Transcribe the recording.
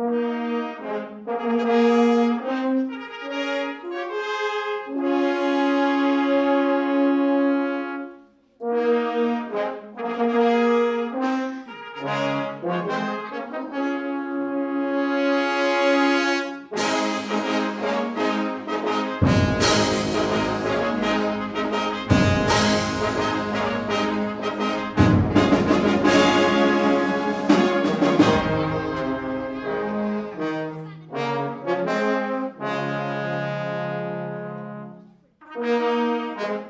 Música Música